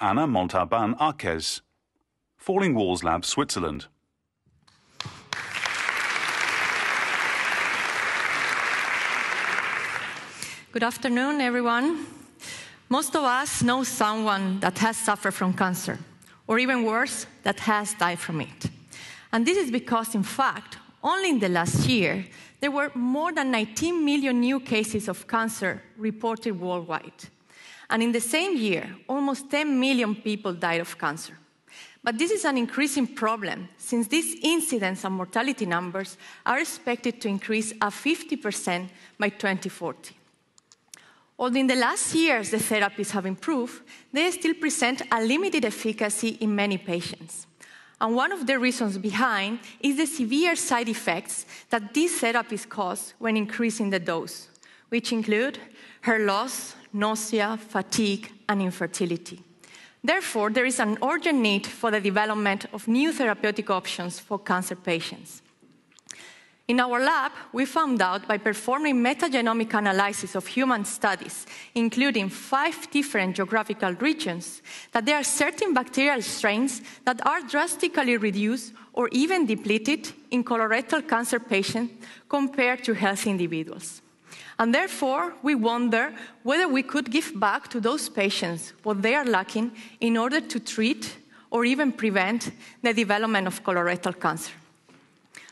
Ana Montalbán Arquez, Falling Walls Lab, Switzerland. Good afternoon, everyone. Most of us know someone that has suffered from cancer, or even worse, that has died from it. And this is because, in fact, only in the last year, there were more than 19 million new cases of cancer reported worldwide. And in the same year, almost 10 million people died of cancer. But this is an increasing problem since these incidence and mortality numbers are expected to increase at 50% by 2040. Although in the last years the therapies have improved, they still present a limited efficacy in many patients. And one of the reasons behind is the severe side effects that these therapies cause when increasing the dose, which include hair loss, nausea, fatigue, and infertility. Therefore, there is an urgent need for the development of new therapeutic options for cancer patients. In our lab, we found out by performing metagenomic analysis of human studies, including five different geographical regions, that there are certain bacterial strains that are drastically reduced or even depleted in colorectal cancer patients compared to healthy individuals. And therefore, we wonder whether we could give back to those patients what they are lacking in order to treat or even prevent the development of colorectal cancer.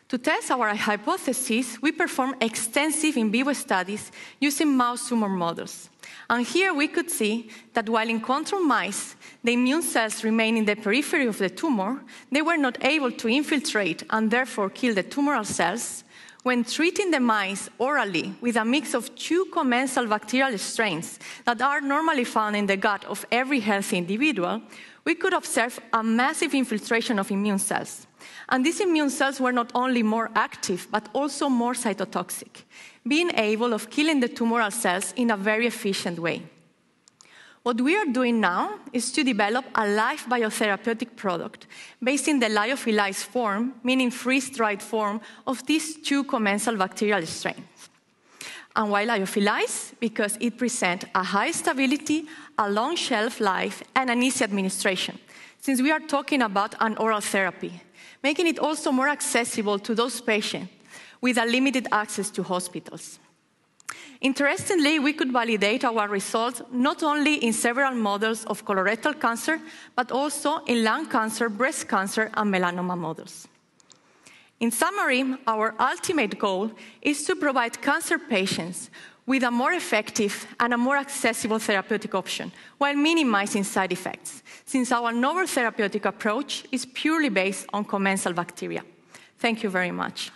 To test our hypothesis, we performed extensive in vivo studies using mouse tumor models. And here we could see that while in control mice, the immune cells remain in the periphery of the tumor, they were not able to infiltrate and therefore kill the tumoral cells. When treating the mice orally with a mix of two commensal bacterial strains that are normally found in the gut of every healthy individual, we could observe a massive infiltration of immune cells. And these immune cells were not only more active, but also more cytotoxic, being able of killing the tumoral cells in a very efficient way. What we are doing now is to develop a live biotherapeutic product based in the lyophilized form, meaning freeze-dried form, of these two commensal bacterial strains. And why lyophilized? Because it presents a high stability, a long shelf life, and an easy administration, since we are talking about an oral therapy making it also more accessible to those patients with a limited access to hospitals. Interestingly, we could validate our results not only in several models of colorectal cancer, but also in lung cancer, breast cancer, and melanoma models. In summary, our ultimate goal is to provide cancer patients with a more effective and a more accessible therapeutic option while minimizing side effects, since our novel therapeutic approach is purely based on commensal bacteria. Thank you very much.